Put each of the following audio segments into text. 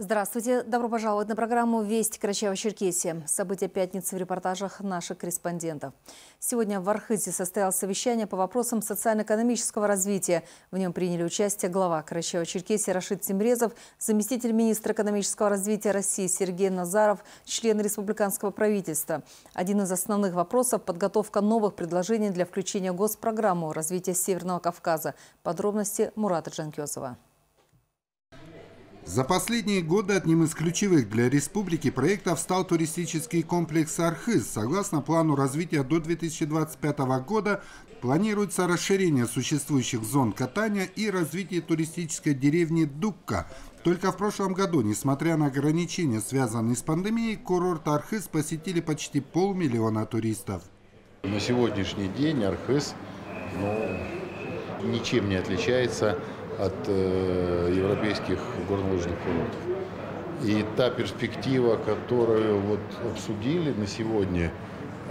Здравствуйте. Добро пожаловать на программу «Весть Карачаева-Черкесия». События пятницы в репортажах наших корреспондентов. Сегодня в Архизе состоялось совещание по вопросам социально-экономического развития. В нем приняли участие глава Карачаева-Черкесии Рашид Тимрезов, заместитель министра экономического развития России Сергей Назаров, члены республиканского правительства. Один из основных вопросов – подготовка новых предложений для включения в госпрограмму развития Северного Кавказа. Подробности Мурата Джанкезова. За последние годы одним из ключевых для республики проектов стал туристический комплекс «Архыз». Согласно плану развития до 2025 года планируется расширение существующих зон катания и развитие туристической деревни Дукка. Только в прошлом году, несмотря на ограничения, связанные с пандемией, курорт Архыз посетили почти полмиллиона туристов. На сегодняшний день Архыз ну, ничем не отличается от э, европейских горнолыжных курортов. И та перспектива, которую вот обсудили на сегодня,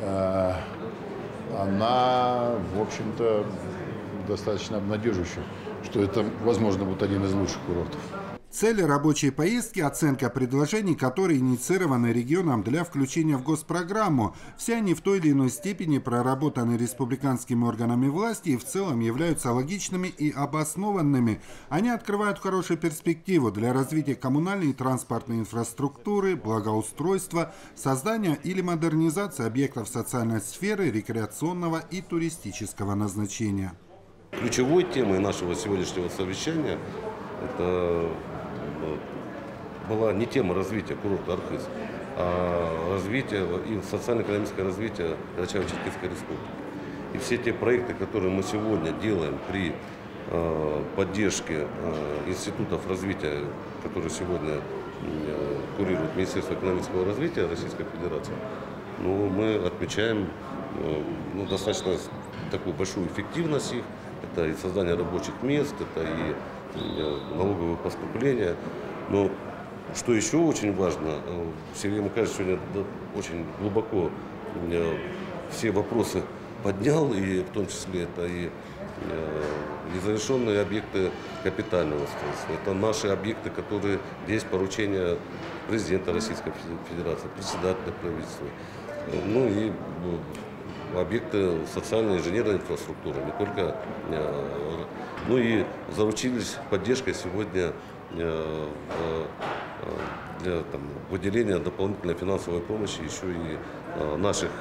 э, она, в общем-то, достаточно обнадеживающая, что это, возможно, будет один из лучших курортов. Цель рабочей поездки – оценка предложений, которые инициированы регионом для включения в госпрограмму. Все они в той или иной степени проработаны республиканскими органами власти и в целом являются логичными и обоснованными. Они открывают хорошую перспективу для развития коммунальной и транспортной инфраструктуры, благоустройства, создания или модернизации объектов социальной сферы, рекреационного и туристического назначения. Ключевой темой нашего сегодняшнего совещания это была не тема развития курорта Архыз, а развитие и социально-экономическое развитие Карачаево-Черкесской республики. И все те проекты, которые мы сегодня делаем при э, поддержке э, институтов развития, которые сегодня э, курирует Министерство экономического развития Российской Федерации, ну, мы отмечаем ну, достаточно такую большую эффективность их. Это и создание рабочих мест, это и налоговые поступления. Но что еще очень важно, э, Сергей Макарович сегодня очень глубоко все вопросы поднял, и в том числе это и э, незавершенные объекты капитального строительства. Это наши объекты, которые есть поручение президента Российской Федерации, председателя правительства. Ну и э, объекты социальной инженерной инфраструктуры, не только, ну и заручились поддержкой сегодня Э, э, для там, выделения дополнительной финансовой помощи еще и э, наших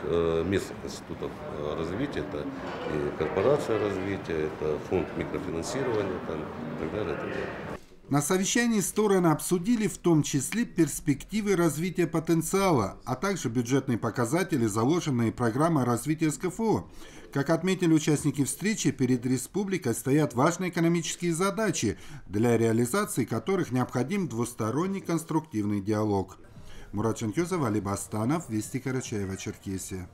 местных институтов развития. Это и корпорация развития, это фонд микрофинансирования там, и так далее. И так далее. На совещании стороны обсудили в том числе перспективы развития потенциала, а также бюджетные показатели, заложенные программой развития СКФО. Как отметили участники встречи, перед республикой стоят важные экономические задачи, для реализации которых необходим двусторонний конструктивный диалог. Мурат Чанкезов, Али Бастанов, Вести Карачаева, Черкесия.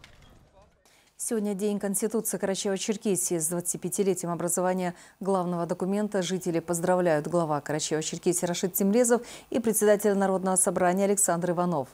Сегодня День Конституции Карачаева-Черкесии. С 25-летием образования главного документа жители поздравляют глава Карачаева-Черкесии Рашид Тимрезов и председатель Народного собрания Александр Иванов.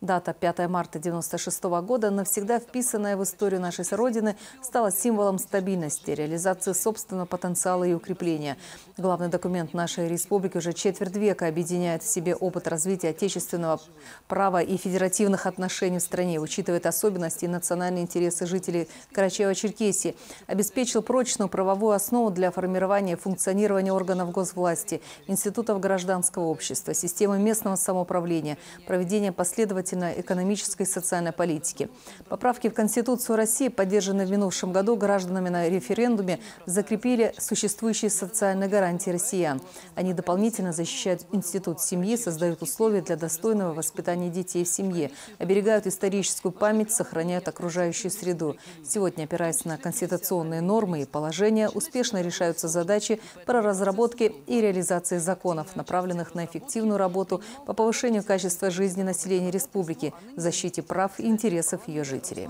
Дата 5 марта 1996 года, навсегда вписанная в историю нашей Родины, стала символом стабильности, реализации собственного потенциала и укрепления. Главный документ нашей республики уже четверть века объединяет в себе опыт развития отечественного права и федеративных отношений в стране, учитывает особенности и национальные интересы жителей Карачаева-Черкесии, обеспечил прочную правовую основу для формирования и функционирования органов госвласти, институтов гражданского общества, системы местного самоуправления, проведения последовательных последовательной экономической и социальной политики. Поправки в Конституцию России, поддержанные в минувшем году гражданами на референдуме, закрепили существующие социальные гарантии россиян. Они дополнительно защищают институт семьи, создают условия для достойного воспитания детей в семье, оберегают историческую память, сохраняют окружающую среду. Сегодня, опираясь на конституционные нормы и положения, успешно решаются задачи по разработке и реализации законов, направленных на эффективную работу по повышению качества жизни населения республики республики, защите прав и интересов ее жителей.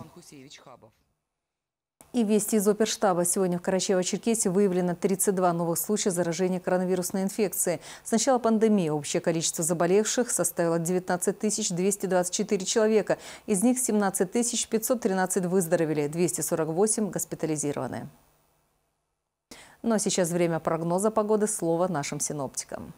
И вести из оперштаба. Сегодня в Карачаево-Черкесии выявлено 32 новых случая заражения коронавирусной инфекцией. С начала пандемии общее количество заболевших составило 19 224 человека. Из них 17 513 выздоровели, 248 госпитализированы. Но сейчас время прогноза погоды. Слово нашим синоптикам.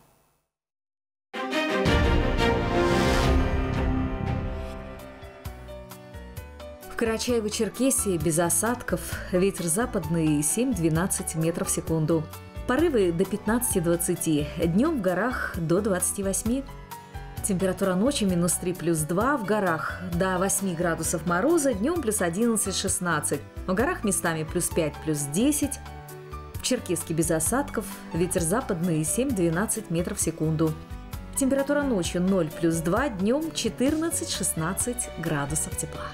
Карачаево-Черкесии без осадков, ветер западный 7-12 метров в секунду. Порывы до 15-20, днем в горах до 28. Температура ночи минус 3 плюс 2, в горах до 8 градусов мороза, днем плюс 11-16. В горах местами плюс 5 плюс 10. В Черкеске без осадков, ветер западный 7-12 метров в секунду. Температура ночью 0 плюс 2, днем 14-16 градусов тепла.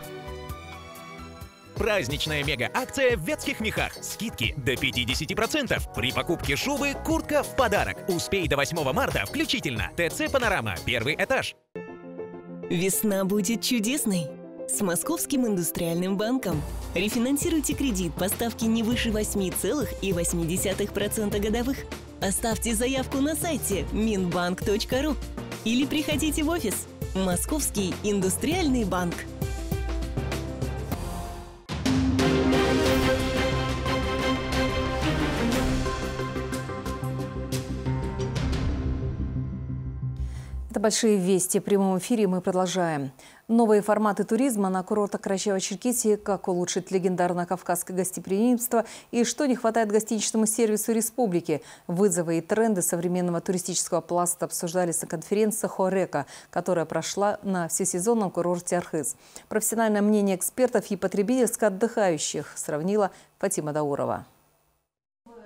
Праздничная мега-акция в ветских мехах. Скидки до 50%. При покупке шубы куртка в подарок. Успей до 8 марта включительно. ТЦ «Панорама». Первый этаж. Весна будет чудесной. С Московским индустриальным банком. Рефинансируйте кредит по ставке не выше 8,8% годовых. Оставьте заявку на сайте minbank.ru или приходите в офис. Московский индустриальный банк. «Большие вести». В прямом эфире мы продолжаем. Новые форматы туризма на курортах Карачаева-Черкесии, как улучшить легендарное кавказское гостеприимство и что не хватает гостиничному сервису республики. Вызовы и тренды современного туристического пласта обсуждались на конференции «Хорека», которая прошла на всесезонном курорте Архыз. Профессиональное мнение экспертов и потребительско отдыхающих сравнила Фатима Даурова.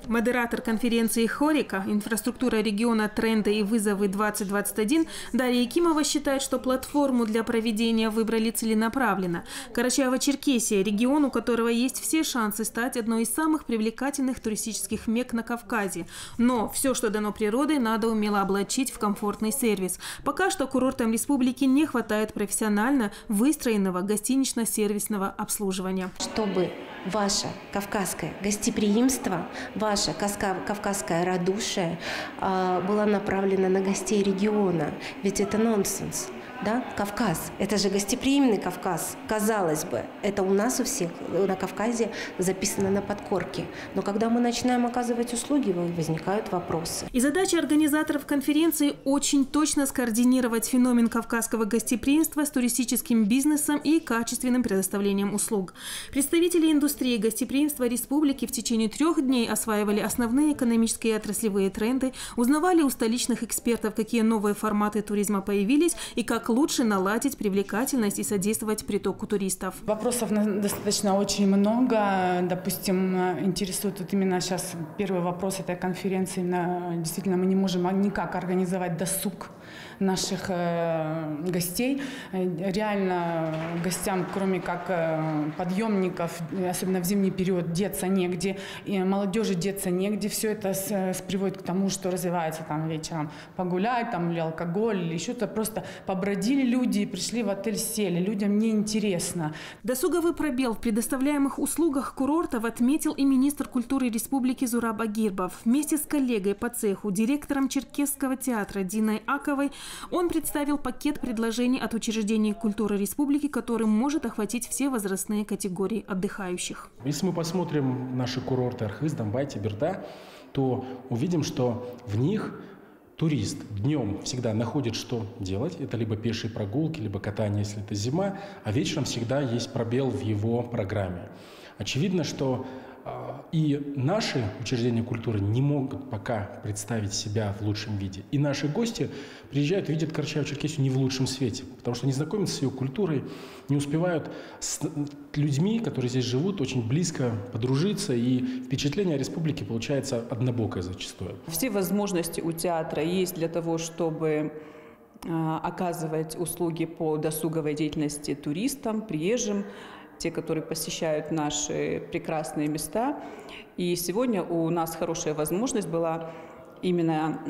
Модератор конференции «Хорика. Инфраструктура региона. Тренды и вызовы-2021» Дарья Якимова считает, что платформу для проведения выбрали целенаправленно. Карачаево-Черкесия – регион, у которого есть все шансы стать одной из самых привлекательных туристических мек на Кавказе. Но все, что дано природой, надо умело облачить в комфортный сервис. Пока что курортам республики не хватает профессионально выстроенного гостинично-сервисного обслуживания. Чтобы ваше кавказское гостеприимство, ваше кавказское радушие а, было направлено на гостей региона. Ведь это нонсенс да, Кавказ. Это же гостеприимный Кавказ. Казалось бы, это у нас у всех на Кавказе записано на подкорке. Но когда мы начинаем оказывать услуги, возникают вопросы. И задача организаторов конференции очень точно скоординировать феномен кавказского гостеприимства с туристическим бизнесом и качественным предоставлением услуг. Представители индустрии гостеприимства республики в течение трех дней осваивали основные экономические и отраслевые тренды, узнавали у столичных экспертов, какие новые форматы туризма появились и как лучше наладить привлекательность и содействовать притоку туристов? Вопросов достаточно очень много. Допустим, интересует вот именно сейчас первый вопрос этой конференции. Действительно, мы не можем никак организовать досуг наших э, гостей. Реально гостям, кроме как э, подъемников, особенно в зимний период, деться негде, и молодежи деться негде. Все это с, с приводит к тому, что развивается там вечером погулять, там или алкоголь, или что-то. Просто побродили люди и пришли в отель, сели. Людям неинтересно. Досуговый пробел в предоставляемых услугах курортов отметил и министр культуры республики Зураб Агирбов. Вместе с коллегой по цеху, директором Черкесского театра Диной Аковой, он представил пакет предложений от учреждений культуры республики, который может охватить все возрастные категории отдыхающих. Если мы посмотрим наши курорты Архыз, Донбай, Тиберда, то увидим, что в них турист днем всегда находит, что делать. Это либо пешие прогулки, либо катание, если это зима, а вечером всегда есть пробел в его программе. Очевидно, что и наши учреждения культуры не могут пока представить себя в лучшем виде. И наши гости приезжают и видят Карачаево-Черкесию не в лучшем свете, потому что не знакомятся с ее культурой, не успевают с людьми, которые здесь живут, очень близко подружиться, и впечатление о республике получается однобокое зачастую. Все возможности у театра есть для того, чтобы а, оказывать услуги по досуговой деятельности туристам, приезжим, те, которые посещают наши прекрасные места. И сегодня у нас хорошая возможность была именно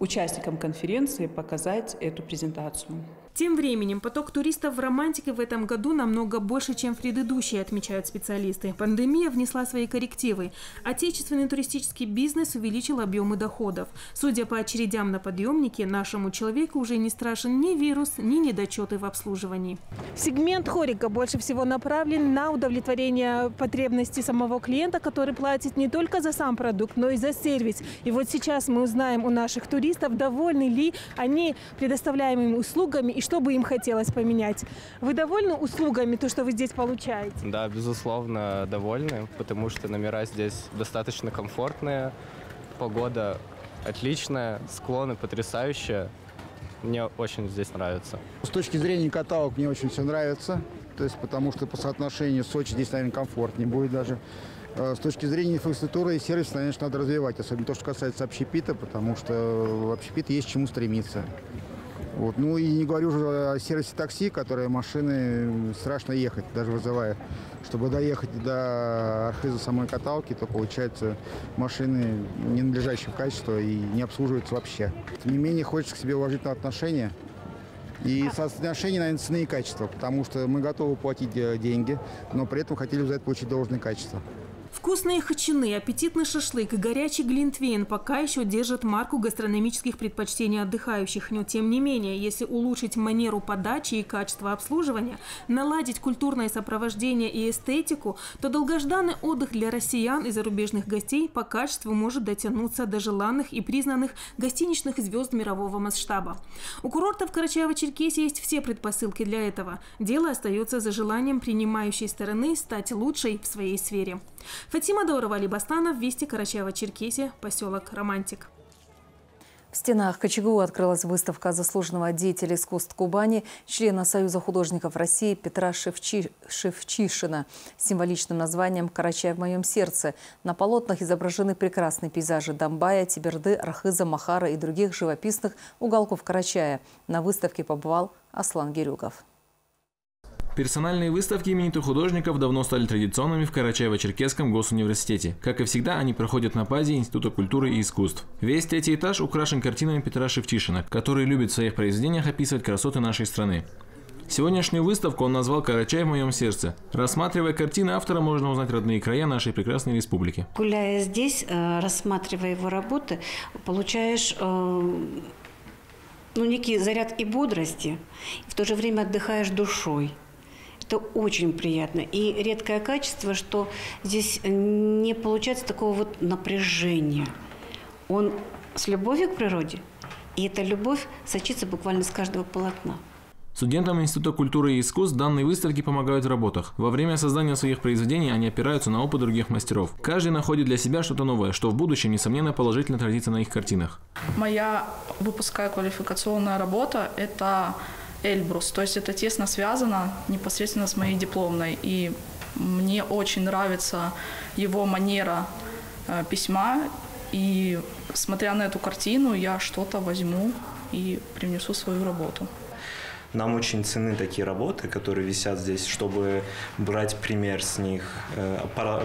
участникам конференции показать эту презентацию. Тем временем поток туристов в романтике в этом году намного больше, чем в предыдущие, отмечают специалисты. Пандемия внесла свои коррективы. Отечественный туристический бизнес увеличил объемы доходов. Судя по очередям на подъемнике, нашему человеку уже не страшен ни вирус, ни недочеты в обслуживании. Сегмент хорика больше всего направлен на удовлетворение потребностей самого клиента, который платит не только за сам продукт, но и за сервис. И вот сейчас мы узнаем у наших туристов, довольны ли они предоставляемыми услугами и что бы им хотелось поменять. Вы довольны услугами, то, что вы здесь получаете? Да, безусловно, довольны, потому что номера здесь достаточно комфортные, погода отличная, склоны потрясающие. Мне очень здесь нравится. С точки зрения каталог мне очень все нравится, то есть потому что по соотношению Сочи здесь, наверное, комфортнее будет даже. Э, с точки зрения инфраструктуры и сервиса, конечно, надо развивать, особенно то, что касается общепита, потому что в общепит есть к чему стремиться. Вот. Ну и не говорю уже о сервисе такси, которые машины страшно ехать, даже вызывая. Чтобы доехать до Архиза самой каталки, то получается машины ненадлежащего качества и не обслуживаются вообще. Тем не менее, хочется к себе уважительного отношения. И соотношение, наверное, цены и качества, потому что мы готовы платить э, деньги, но при этом хотели бы за это получить должное качество. Вкусные хачины, аппетитный шашлык и горячий глинтвейн пока еще держат марку гастрономических предпочтений отдыхающих. Но тем не менее, если улучшить манеру подачи и качество обслуживания, наладить культурное сопровождение и эстетику, то долгожданный отдых для россиян и зарубежных гостей по качеству может дотянуться до желанных и признанных гостиничных звезд мирового масштаба. У курортов Карачаева-Черкесии есть все предпосылки для этого. Дело остается за желанием принимающей стороны стать лучшей в своей сфере. Фатима Дорова, Алибастанов, Вести, Карачаева-Черкесия, поселок Романтик. В стенах КЧГУ открылась выставка заслуженного деятеля искусств Кубани, члена Союза художников России Петра Шевчи... Шевчишина с символичным названием «Карачай в моем сердце». На полотнах изображены прекрасные пейзажи Домбая, Тиберды, Архыза, Махара и других живописных уголков Карачая. На выставке побывал Аслан Герюков. Персональные выставки именитых художников давно стали традиционными в Карачаево-Черкесском госуниверситете. Как и всегда, они проходят на базе Института культуры и искусств. Весь третий этаж украшен картинами Петра Шевчишина, который любит в своих произведениях описывать красоты нашей страны. Сегодняшнюю выставку он назвал «Карачай в моем сердце». Рассматривая картины автора, можно узнать родные края нашей прекрасной республики. Гуляя здесь, э, рассматривая его работы, получаешь э, ну, некий заряд и бодрости, и в то же время отдыхаешь душой. Это очень приятно. И редкое качество, что здесь не получается такого вот напряжения. Он с любовью к природе, и эта любовь сочится буквально с каждого полотна. Студентам Института культуры и искусств данные выставки помогают в работах. Во время создания своих произведений они опираются на опыт других мастеров. Каждый находит для себя что-то новое, что в будущем, несомненно, положительно отразится на их картинах. Моя выпуская квалификационная работа – это Эльбрус. То есть это тесно связано непосредственно с моей дипломной. И мне очень нравится его манера э, письма. И смотря на эту картину, я что-то возьму и принесу свою работу. Нам очень ценны такие работы, которые висят здесь, чтобы брать пример с них, э,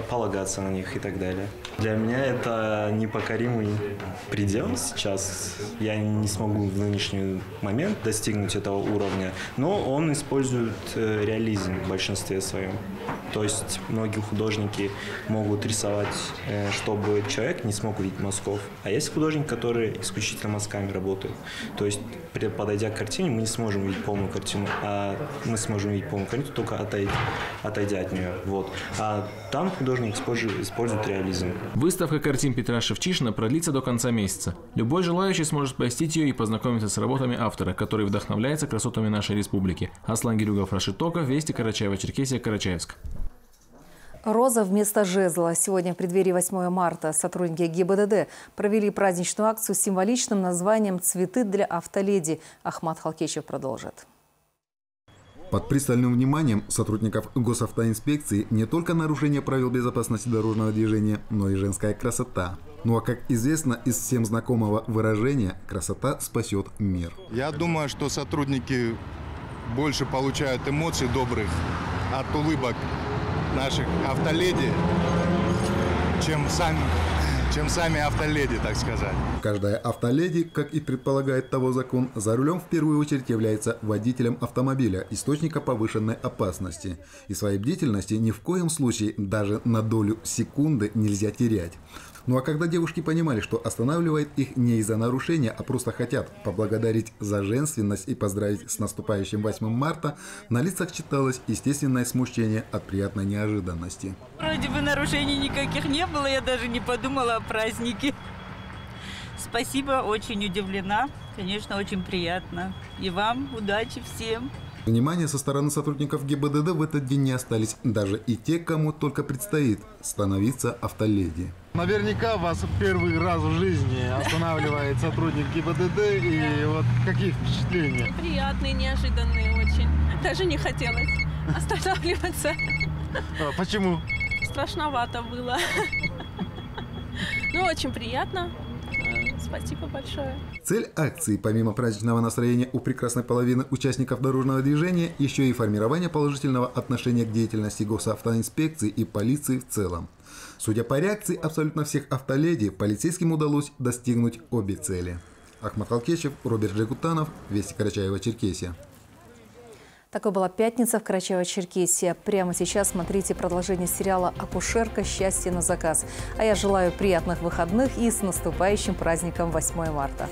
полагаться на них и так далее. Для меня это непокоримый предел сейчас. Я не смогу в нынешний момент достигнуть этого уровня, но он использует э, реализм в большинстве своем. То есть многие художники могут рисовать, э, чтобы человек не смог видеть мазков. А есть художники, которые исключительно мазками работают. То есть, подойдя к картине, мы не сможем видеть полную картину, а мы сможем видеть полную картину только отойдя, отойдя от нее. Вот. А там художник использует, использует реализм. Выставка картин Петра Шевчишина продлится до конца месяца. Любой желающий сможет посетить ее и познакомиться с работами автора, который вдохновляется красотами нашей республики. Аслан Гирюгов, Рашид Токов, Вести Карачаева, Черкесия, Карачаевск. Роза вместо жезла. Сегодня в преддверии 8 марта сотрудники ГИБДД провели праздничную акцию с символичным названием «Цветы для автоледи». Ахмат Халкечев продолжит. Под пристальным вниманием сотрудников госавтоинспекции не только нарушение правил безопасности дорожного движения, но и женская красота. Ну а как известно из всем знакомого выражения «красота спасет мир». Я думаю, что сотрудники больше получают эмоций добрых от улыбок наших автоледи, чем сами чем сами автоледи, так сказать. Каждая автоледи, как и предполагает того закон, за рулем в первую очередь является водителем автомобиля, источника повышенной опасности. И своей бдительности ни в коем случае даже на долю секунды нельзя терять. Ну а когда девушки понимали, что останавливает их не из-за нарушения, а просто хотят поблагодарить за женственность и поздравить с наступающим 8 марта, на лицах читалось естественное смущение от приятной неожиданности. Вроде бы нарушений никаких не было, я даже не подумала о празднике. Спасибо, очень удивлена. Конечно, очень приятно. И вам удачи всем. Внимание со стороны сотрудников ГИБДД в этот день не остались даже и те, кому только предстоит становиться автоледи. Наверняка вас первый раз в жизни останавливает сотрудник ГИБДД. И вот какие впечатления? Приятные, неожиданные очень. Даже не хотелось останавливаться. А, почему? Страшновато было. Ну, очень приятно. Спасибо большое. Цель акции, помимо праздничного настроения у прекрасной половины участников дорожного движения, еще и формирование положительного отношения к деятельности госавтоинспекции и полиции в целом. Судя по реакции абсолютно всех автоледи, полицейским удалось достигнуть обе цели. Ахмат Алкечев, Роберт Джекутанов, Вести Карачаева-Черкесия. Такой была пятница в Карачаево-Черкесии. Прямо сейчас смотрите продолжение сериала «Акушерка. Счастье на заказ». А я желаю приятных выходных и с наступающим праздником 8 марта.